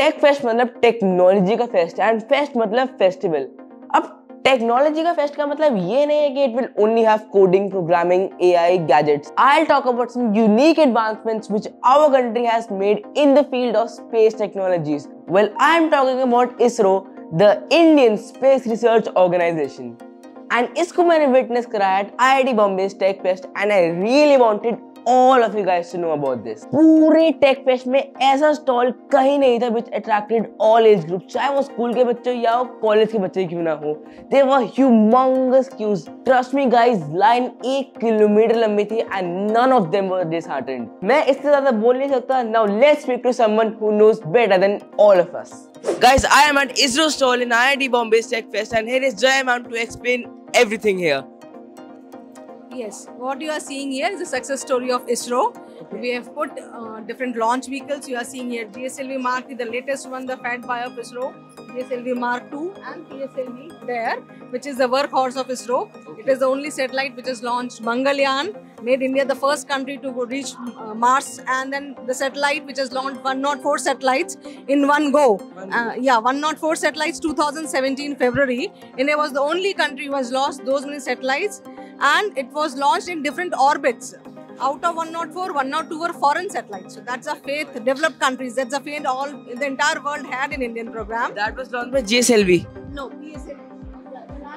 Take fest मतलब technology का fest and fest मतलब फेस्टिवल अब टेक्नोलॉजी का फेस्ट का मतलब ये नहीं है कि it will only have coding programming AI gadgets I talk about some unique advancements which our country has made in the field of space technologies well I am talking about ISRO the Indian space research organisation and इसको मैंने witness कराया at IIT Bombay tech fest and I really wanted all of you guys to know about this पूरे tech fest में ऐसा stall कहीं नहीं था which attracted all age group चाहे वो स्कूल के बच्चे या वो कॉलेज के बच्चे क्यों ना हो। They were humongous queues trust me guys line एक किलोमीटर लंबी थी and none of them were disheartened मैं इससे ज़्यादा बोल नहीं सकता। Now let's speak to someone who knows better than all of us guys I am at ISRO stall in IIT Bombay tech fest and here is Jay ma'am to explain everything here Yes, what you are seeing here is the success story of ISRO. We have put uh, different launch vehicles. You are seeing here GSLV Mark III, the latest one, the fat boy of ISRO, GSLV Mark II, and PSLV there, which is the workhorse of ISRO. Okay. It is the only satellite which is launched Mangalyaan, made India the first country to reach uh, Mars, and then the satellite which has launched 104 satellites in one go. Uh, yeah, 104 satellites 2017 February. India was the only country who has lost those many satellites and it was launched in different orbits. Out of 104, 102 were foreign satellites. So that's a faith, developed countries, that's a faith all the entire world had in Indian program. That was launched by GSLV. No, PSLV.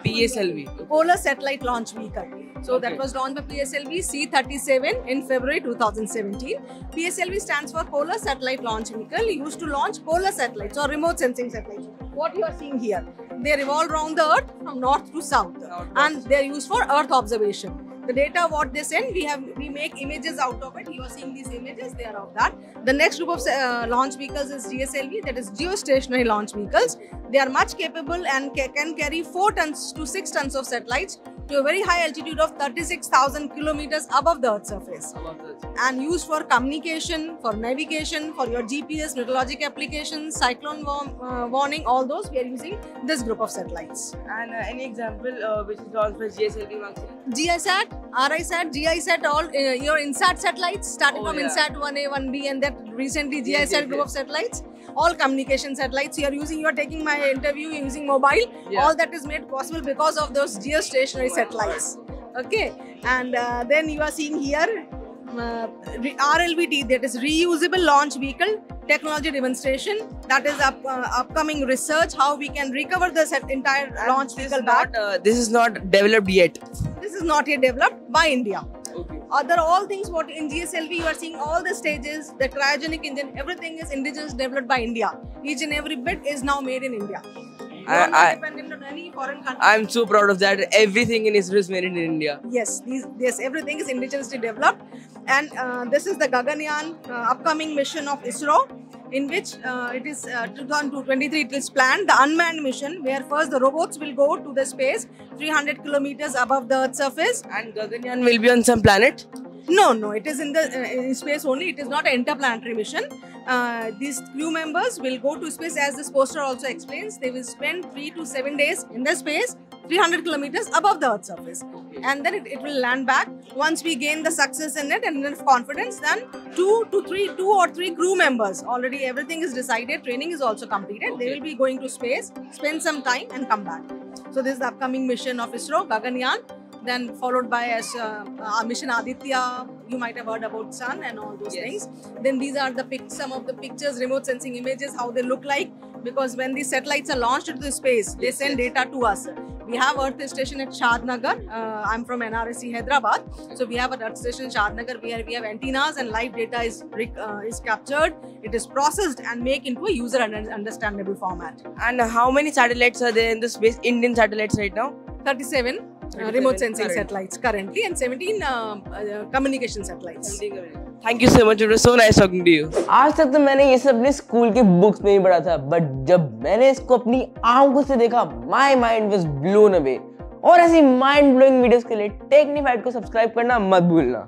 PSLV. Polar Satellite Launch Vehicle. So okay. that was launched by PSLV C37 in February 2017. PSLV stands for Polar Satellite Launch Vehicle, used to launch polar satellites or remote sensing satellites. What you are seeing here, they revolve around the Earth from north to south, and they are used for Earth observation. The data what they send we have we make images out of it. You are seeing these images they are of that. The next group of uh, launch vehicles is gslv that is geostationary launch vehicles. They are much capable and ca can carry 4 tons to 6 tons of satellites to a very high altitude of 36,000 kilometers above the Earth's surface. And used for communication, for navigation, for your GPS, meteorologic applications, cyclone uh, warning, all those, we are using this group of satellites. And uh, any example uh, which is launched by GSLV GISAT, RISAT, GISAT, all uh, your INSAT satellites, starting oh, from yeah. INSAT 1A, 1B, and that recently GISAT group of satellites all communication satellites. You are using you are taking my interview using mobile. Yeah. all that is made possible because of those geostationary satellites. Okay. And uh, then you are seeing here RLVT that is reusable launch vehicle technology demonstration that is up, uh, upcoming research how we can recover the entire and launch vehicle back. uh, this is not developed yet this is not yet developed by India Okay. other all things what in GSLV you are seeing all the stages, the cryogenic engine, everything is indigenous developed by India. Each and every bit is now made in India. I, I, am so proud of that. Everything in ISRO is made in India. Yes, these, yes, everything is indigenously developed. And uh, this is the Gaganyaan uh, upcoming mission of ISRO in which uh, it is uh, 2023 it is planned the unmanned mission where first the robots will go to the space 300 kilometers above the earth's surface and Gaganyaan will be on some planet no no it is in the uh, in space only it is not an interplanetary mission uh, these crew members will go to space as this poster also explains they will spend 3 to 7 days in the space 300 kilometers above the Earth's surface. And then it, it will land back. Once we gain the success in it and enough confidence, then two to three, two or three crew members, already everything is decided, training is also completed. They will be going to space, spend some time and come back. So this is the upcoming mission of ISRO, Gaganyaan then followed by as uh, uh, mission Aditya. You might have heard about Sun and all those yes. things. Then these are the pic- some of the pictures, remote sensing images, how they look like. Because when these satellites are launched into the space, they send data to us. We have Earth station at Shadnagar. Uh, I'm from NRSC Hyderabad, so we have a Earth station Shadnagar where we have antennas and live data is uh, is captured. It is processed and make into a user understandable format. And how many satellites are there in the space? Indian satellites right now? 37 uh, remote sensing current. satellites currently and 17 uh, uh, communication satellites. Thank you so much it so nice talking to you आज तक तो मैंने ये सब अपने school के books में ही पढ़ा था बट जब मैंने इसको अपनी आँखों से देखा my mind was blown away और ऐसी माइंड ब्लोइंग वीडियोस के लिए टेक्निफाइड को सब्सक्राइब करना मत भूलना